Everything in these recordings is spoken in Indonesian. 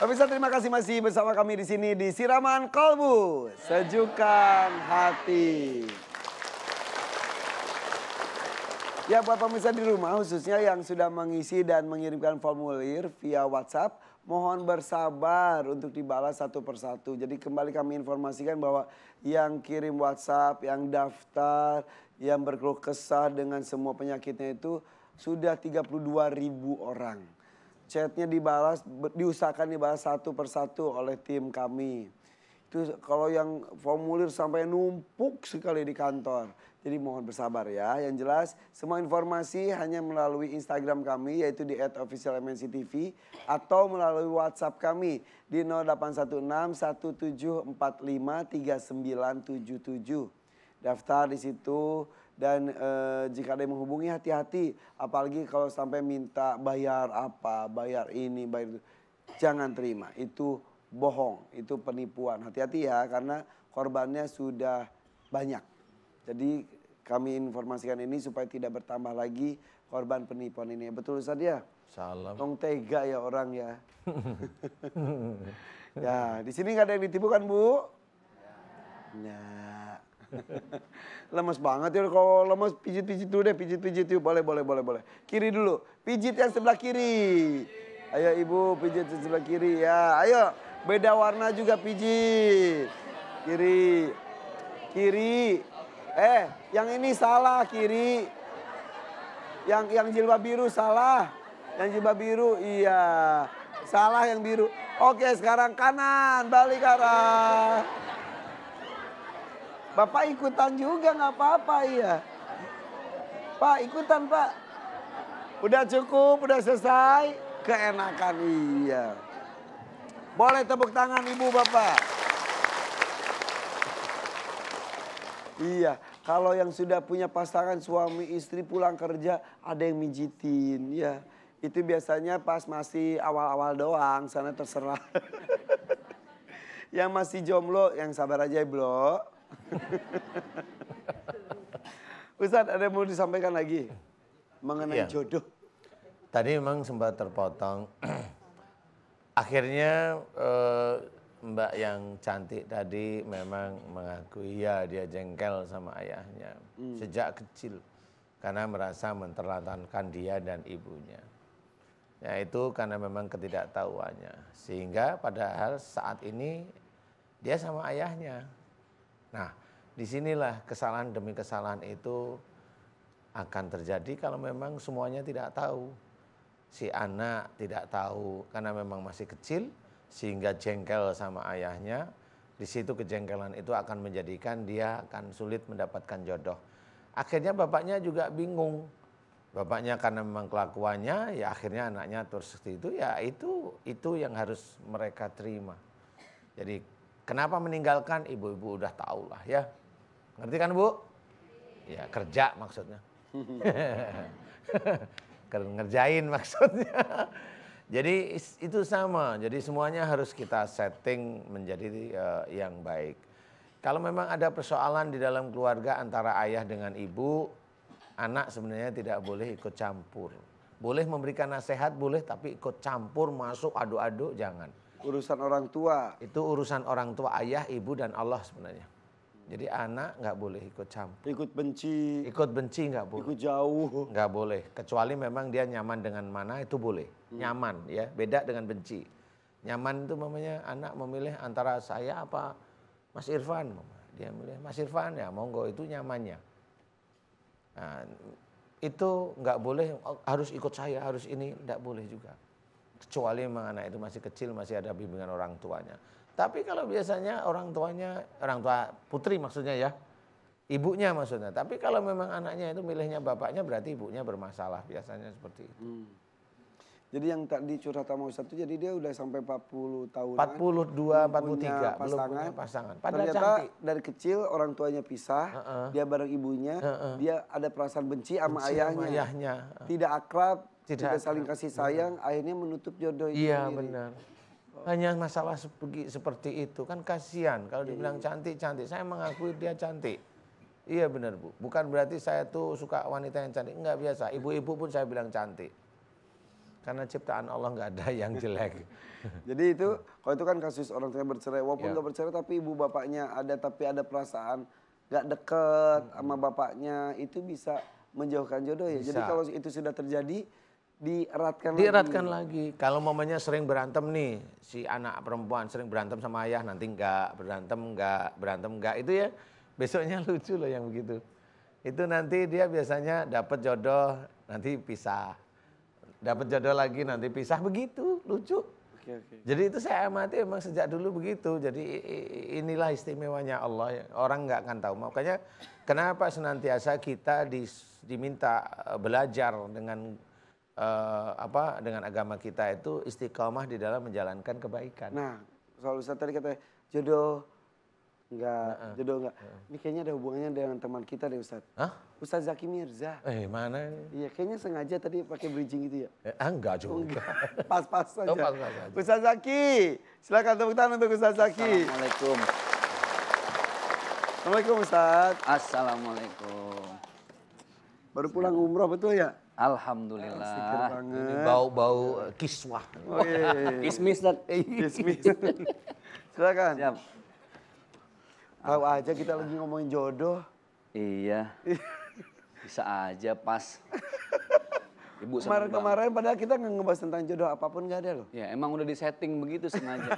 Pemirsa terima kasih masih bersama kami di sini di Siraman Kolbu. Sejukan hati. Ya buat pemirsa di rumah khususnya yang sudah mengisi dan mengirimkan formulir via WhatsApp. Mohon bersabar untuk dibalas satu persatu. Jadi kembali kami informasikan bahwa yang kirim WhatsApp, yang daftar, yang berkeluh kesah dengan semua penyakitnya itu sudah 32 ribu orang. Chatnya dibalas, diusahakan dibalas satu persatu oleh tim kami. Itu kalau yang formulir sampai numpuk sekali di kantor. Jadi mohon bersabar ya. Yang jelas semua informasi hanya melalui Instagram kami yaitu di @officialmnctv atau melalui WhatsApp kami di 081617453977. Daftar di situ dan e, jika ada yang menghubungi hati-hati apalagi kalau sampai minta bayar apa, bayar ini, bayar itu. Jangan terima. Itu bohong, itu penipuan. Hati-hati ya karena korbannya sudah banyak. Jadi kami informasikan ini supaya tidak bertambah lagi korban penipuan ini. Betul Ustaz ya? Salam. Tong tega ya orang ya. ya, di sini nggak ada yang ditipu kan Bu? Ya. lemes banget ya kalau lemes pijit-pijit dulu deh, pijit-pijit yuk. Boleh, boleh, boleh, boleh. Kiri dulu. Pijit yang sebelah kiri. Ayo Ibu pijit yang sebelah kiri ya. Ayo. Beda warna juga pijit. Kiri. Kiri. Eh, yang ini salah kiri. Yang yang jilbab biru salah. Yang jilbab biru iya. Salah yang biru. Oke, sekarang kanan, balik arah. Bapak ikutan juga nggak apa-apa iya. Pak ikutan Pak. Udah cukup, udah selesai. Keenakan iya. Boleh tepuk tangan Ibu Bapak. Iya, kalau yang sudah punya pasangan suami istri pulang kerja ada yang mijitin, ya. Itu biasanya pas masih awal-awal doang, sana terserah. yang masih jomblo, yang sabar aja bro. Ustadz ada yang mau disampaikan lagi mengenai Iya. jodoh? Tadi memang sempat terpotong. Akhirnya eh, Mbak yang cantik tadi memang mengakui ya dia jengkel sama ayahnya sejak kecil karena merasa menterlantarkan dia dan ibunya. Ya itu karena memang ketidaktahuannya sehingga padahal saat ini dia sama ayahnya. Nah di sinilah kesalahan demi kesalahan itu akan terjadi kalau memang semuanya tidak tahu si anak tidak tahu karena memang masih kecil sehingga jengkel sama ayahnya. Di situ kejengkelan itu akan menjadikan dia akan sulit mendapatkan jodoh. Akhirnya bapaknya juga bingung. Bapaknya karena memang kelakuannya ya akhirnya anaknya terus itu ya itu itu yang harus mereka terima. Jadi kenapa meninggalkan ibu-ibu udah tahu lah ya. Ngerti kan Bu? Ya kerja maksudnya. ngerjain maksudnya. Jadi itu sama. Jadi semuanya harus kita setting menjadi uh, yang baik. Kalau memang ada persoalan di dalam keluarga antara ayah dengan ibu, anak sebenarnya tidak boleh ikut campur. Boleh memberikan nasihat boleh, tapi ikut campur masuk adu-adu jangan. Urusan orang tua. Itu urusan orang tua ayah, ibu dan Allah sebenarnya. Jadi anak nggak boleh ikut campur. Ikut benci, Ikut benci nggak boleh. ikut jauh. nggak boleh kecuali memang dia nyaman dengan mana itu boleh nyaman ya beda dengan benci nyaman itu namanya anak memilih antara saya apa Mas Irfan dia milih Mas Irfan ya monggo itu nyamannya nah, itu nggak boleh "Oh, harus ikut saya harus ini nggak boleh juga kecuali memang anak itu masih kecil masih ada bimbingan orang tuanya tapi kalau biasanya orang tuanya orang tua putri maksudnya ya ibunya maksudnya. Tapi kalau memang anaknya itu milihnya bapaknya berarti ibunya bermasalah biasanya seperti itu. Hmm. Jadi yang tadi curhat sama Ustadz itu jadi dia udah sampai 40 tahun. 42, 43 belum punya pasangan. Padahal Ternyata cantik. dari kecil orang tuanya pisah, Heeh. dia bareng ibunya, Heeh. dia ada perasaan benci sama Benci ayahnya. sama ayahnya. Tidak akrab, Tidak saling kasih sayang, akhirnya menutup jodoh itu Iya sendiri. benar. Hanya masalah sepegi- seperti itu kan kasihan kalau Iya, dibilang cantik cantik. Saya mengakui dia cantik. Iya benar bu. Bukan berarti saya tuh suka wanita yang cantik. Enggak biasa. Ibu-ibu pun saya bilang cantik. Karena ciptaan Allah nggak ada yang jelek. Jadi itu kalau itu kan kasus orang tua bercerai, walaupun Ya. nggak bercerai tapi ibu bapaknya ada tapi ada perasaan nggak deket sama bapaknya itu bisa menjauhkan jodoh ya. Jadi Bisa. kalau itu sudah terjadi dieratkan lagi. Dieratkan lagi. Kalau momennya sering berantem nih, si anak perempuan sering berantem sama ayah, nanti enggak, berantem enggak, berantem enggak. Itu ya besoknya lucu loh yang begitu. Itu nanti dia biasanya dapat jodoh, nanti pisah. Dapat jodoh lagi, nanti pisah. Begitu, lucu. Oke oke. Jadi itu saya amati emang sejak dulu begitu. Jadi inilah istimewanya Allah. Orang nggak akan tahu. Makanya kenapa senantiasa kita diminta eh, belajar dengan eh, apa dengan agama kita itu istiqomah di dalam menjalankan kebaikan. Nah, soal Ustaz tadi katanya jodoh enggak, jodoh enggak. Ini kayaknya ada hubungannya dengan teman kita deh Ustaz. Hah? Ustaz Zaki Mirza. Eh mana ini? Iya, kayaknya sengaja tadi pakai bridging gitu ya. Eh, ah, enggak juga. Pas-pas saja. Oh, pas-pas saja. Ustaz Zaki, silakan tepuk tangan untuk Ustaz Zaki. Assalamualaikum. Assalamualaikum Ustaz. Assalamualaikum. Baru pulang umroh betul ya? Seger Alhamdulillah. banget. Ini bau-bau eh, kiswah. Oh iya. Kismis dan Bismillah. Silakan. Siap. Tahu aja kita lagi ngomongin jodoh. Iya. Bisa aja pas. Ibu. Kemarin-kemarin padahal kita nggak ngebahas tentang jodoh apa pun nggak ada loh. Ya emang udah disetting begitu sengaja.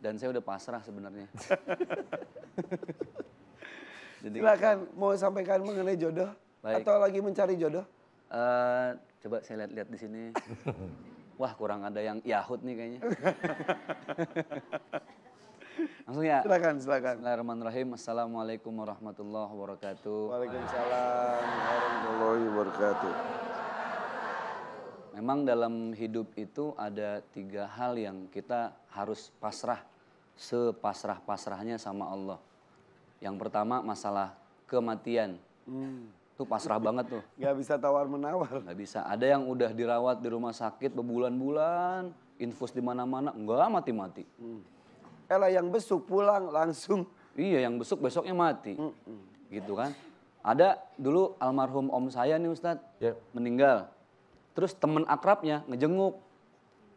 Dan saya udah pasrah sebenarnya. Silakan mau sampaikan mengenai jodoh Baik. atau lagi mencari jodoh? Eh, coba saya lihat-lihat di sini. Wah kurang ada yang Yahud nih kayaknya. Langsung ya. Silakan, silakan. Bismillahirrahmanirrahim. Assalamualaikum warahmatullahi wabarakatuh. Waalaikumsalam warahmatullahi wabarakatuh. Memang dalam hidup itu ada tiga hal yang kita harus pasrah, sepasrah-pasrahnya sama Allah. Yang pertama masalah kematian. Hmm. Itu pasrah banget tuh. Gak bisa tawar menawar. Nggak bisa. Ada yang udah dirawat di rumah sakit berbulan-bulan, infus di mana-mana, enggak mati-mati. Ella yang besuk pulang langsung. Iya, yang besok besoknya mati. Gitu kan. Ada dulu almarhum om saya nih Ustadz, Ya. meninggal. Terus temen akrabnya ngejenguk,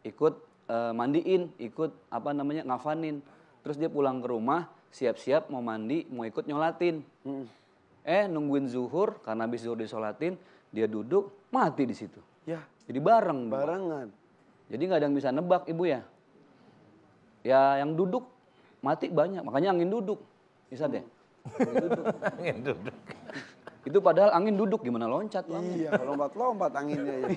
ikut eh, mandiin, ikut apa namanya ngafanin. Terus dia pulang ke rumah, siap-siap mau mandi, mau ikut nyolatin. Eh nungguin zuhur, karena habis zuhur disolatin, dia duduk, mati di situ. Ya, Jadi bareng. Bapak. barengan. Jadi nggak ada yang bisa nebak ibu ya. Ya yang duduk mati banyak, makanya angin duduk. Bisa deh. Angin duduk. Angin duduk. Itu padahal angin duduk gimana loncat Bang? Iya, lompat-lompat anginnya ya.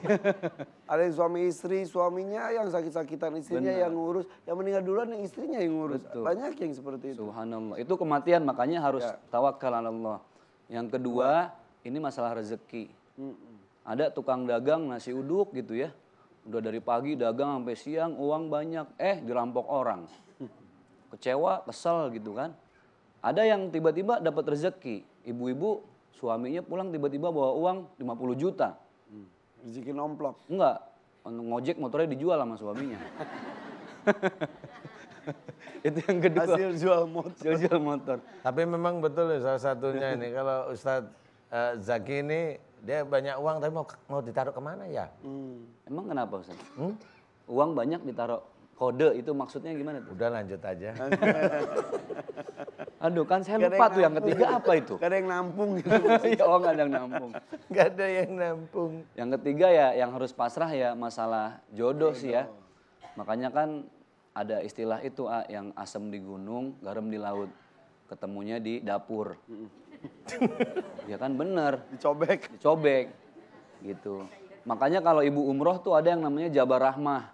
Ada yang suami istri, suaminya yang sakit-sakitan, istrinya yang ngurus. Yang meninggal duluan yang istrinya yang ngurus. Betul. Banyak yang seperti itu. Subhanallah. Itu kematian makanya harus Ya. tawakal Allah. Yang kedua, ini masalah rezeki. Ada tukang dagang nasi uduk gitu ya. Udah dari pagi dagang sampai siang, uang banyak. Eh, dirampok orang. Kecewa, kesel gitu kan. Ada yang tiba-tiba dapat rezeki. Ibu-ibu suaminya pulang tiba-tiba bawa uang 50 juta. Rezeki nomplok. Enggak, ngojek motornya dijual sama suaminya. Itu yang kedua. Hasil jual motor. Jual-jual motor. Tapi memang betul ya salah satunya ini kalau Ustadz eh, Zaki ini dia banyak uang tapi mau mau ditaruh ke mana ya? Hmm. Emang kenapa Ustaz? Hmm? Uang banyak ditaruh kode itu maksudnya gimana tuh? Udah lanjut aja. Aduh kan saya lupa tuh yang ketiga apa itu? Gak ada yang nampung gitu. Iya oh nggak ada yang nampung. Gak ada yang nampung. Yang ketiga ya yang harus pasrah ya masalah jodoh sih ya. Makanya kan ada istilah itu ah, yang asam di gunung, garam di laut. Ketemunya di dapur. ya kan bener, Dicobek. dicobek gitu. Makanya kalau ibu umroh tuh ada yang namanya Jabar Rahmah.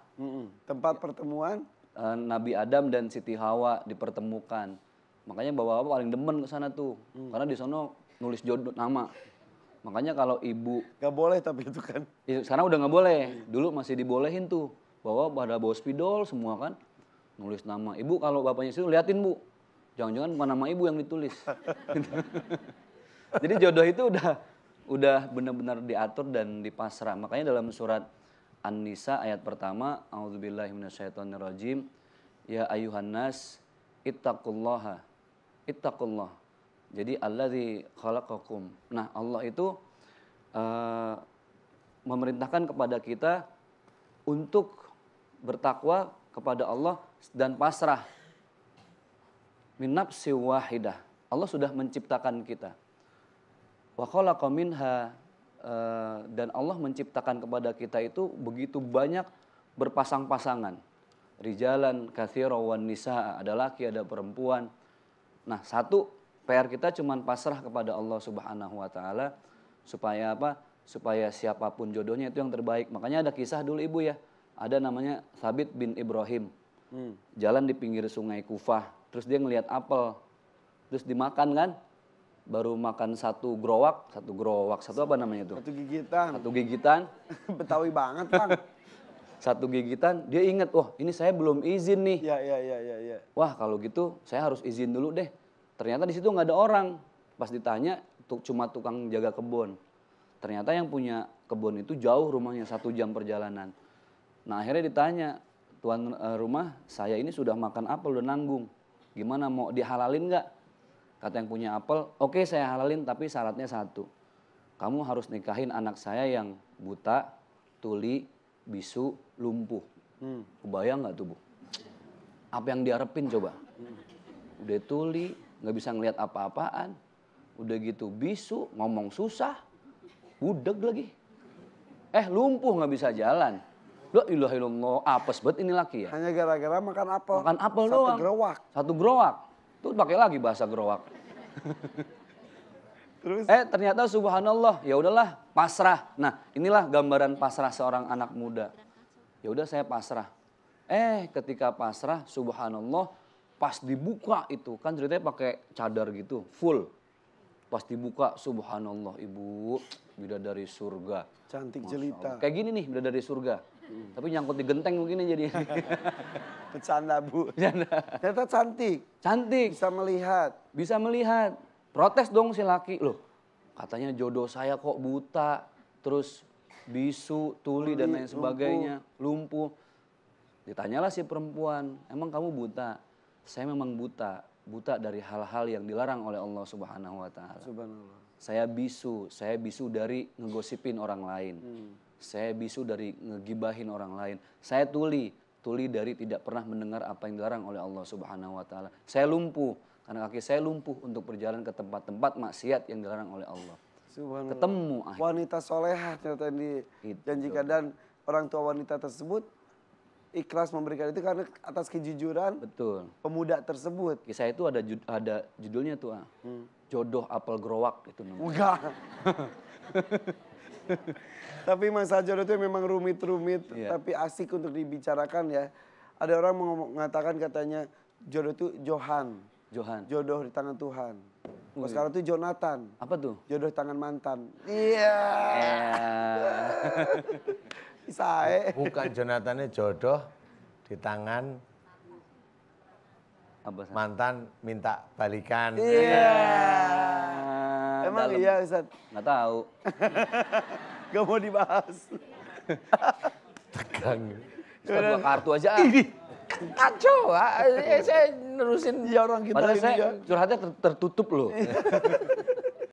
Tempat pertemuan. eh, Nabi Adam dan Siti Hawa dipertemukan. Makanya bapak-bapak paling demen ke sana tuh. Karena di sono nulis jodoh nama. Makanya kalau ibu Gak boleh tapi itu kan. ya, sekarang udah nggak boleh. Dulu masih dibolehin tuh. Bawa pada bawa spidol semua kan. Nulis nama. Ibu kalau bapaknya situ liatin bu. Jangan-jangan bukan nama ibu yang ditulis. Jadi jodoh itu udah udah benar-benar diatur dan dipasrah. Makanya dalam surat An-Nisa ayat pertama, A'udzubillahi ya ayuhan nas ittaqullaha. Ittaqullah. Jadi allazi khalaqakum. Nah, Allah itu eh, memerintahkan kepada kita untuk bertakwa kepada Allah dan pasrah. Min nafsi wahidah. Allah sudah menciptakan kita. Wa khalaqa minha eh, dan Allah menciptakan kepada kita itu begitu banyak berpasang-pasangan. Rijalan katsira wan nisa, ada laki, ada perempuan. Nah, satu PR kita cuman pasrah kepada Allah Subhanahu wa taala supaya apa? Supaya siapa pun jodohnya itu yang terbaik. Makanya ada kisah dulu Ibu ya. Ada namanya Sabit bin Ibrahim. Jalan di pinggir sungai Kufah, terus dia ngelihat apel. Terus dimakan kan? Baru makan satu growak, satu growak, satu apa namanya itu? Satu gigitan. Satu gigitan, Betawi banget, Bang. satu gigitan, dia inget, wah ini saya belum izin nih. Ya, ya, ya, ya, ya. Wah kalau gitu saya harus izin dulu deh. Ternyata di situ nggak ada orang. Pas ditanya cuma tukang jaga kebun. Ternyata yang punya kebun itu jauh rumahnya satu jam perjalanan. Nah akhirnya ditanya tuan eh, rumah saya ini sudah makan apel udah nanggung. Gimana mau dihalalin nggak? Kata yang punya apel, oke saya halalin tapi syaratnya satu. Kamu harus nikahin anak saya yang buta, tuli, bisu, lumpuh. Kebayang nggak tuh bu? Apa yang diharapin coba? Udah tuli, nggak bisa ngelihat apa-apaan. Udah gitu bisu, ngomong susah, budeg lagi. Eh lumpuh nggak bisa jalan. La ilaha illallah, apes banget ini laki ya. Hanya gara-gara makan apel. Makan apel Satu doang. gerowak. Satu gerowak. Tuh pakai lagi bahasa gerowak. Terus? Eh ternyata subhanallah, ya udahlah pasrah. Nah inilah gambaran pasrah seorang anak muda. Ya udah saya pasrah. Eh ketika pasrah, subhanallah, pas dibuka itu kan ceritanya pakai cadar gitu, full. Pas dibuka, subhanallah ibu, bidadari surga. Cantik Masya jelita. Allah. Kayak gini nih bidadari surga. Tapi nyangkut di genteng begini jadi. Bercanda, Bu. Ternyata cantik. Cantik. Bisa melihat. bisa melihat. Protes dong si laki. Loh, katanya jodoh saya kok buta, terus bisu, tuli dan lain sebagainya, lumpuh. Ditanyalah si perempuan, emang kamu buta? Saya memang buta, buta dari hal-hal yang dilarang oleh Allah Subhanahu wa taala. Subhanallah. Saya bisu, saya bisu dari ngegosipin orang lain. Saya bisu dari ngegibahin orang lain. Saya tuli, tuli dari tidak pernah mendengar apa yang dilarang oleh Allah Subhanahu wa taala. Saya lumpuh karena kaki saya lumpuh untuk berjalan ke tempat-tempat maksiat yang dilarang oleh Allah. Subhanallah. Ketemu akhirnya. Wanita solehah ternyata yang dijanjikan dan orang tua wanita tersebut ikhlas memberikan itu karena atas kejujuran Betul. pemuda tersebut. Kisah itu ada jud- ada judulnya tuh. ah. Jodoh apel growak itu namanya. Enggak. tapi masalah jodoh itu memang rumit-rumit, Iya. tapi asik untuk dibicarakan ya. Ada orang mengatakan katanya jodoh itu Johan, Johan. jodoh di tangan Tuhan. Kalau sekarang itu Jonathan, Apa tuh? jodoh di tangan mantan. Iya. Eh, Bisa eh. Bukan Jonathannya jodoh di tangan mantan minta balikan. Iya. Ah, Emang dalam. iya Ustaz, Nggak tahu. gak mau dibahas. Tegang. Ustaz, buka kartu aja. ah. Kacau, ah. Eh, saya nerusin Ya orang kita Padahal ini saya ya. curhatnya ter- tertutup loh.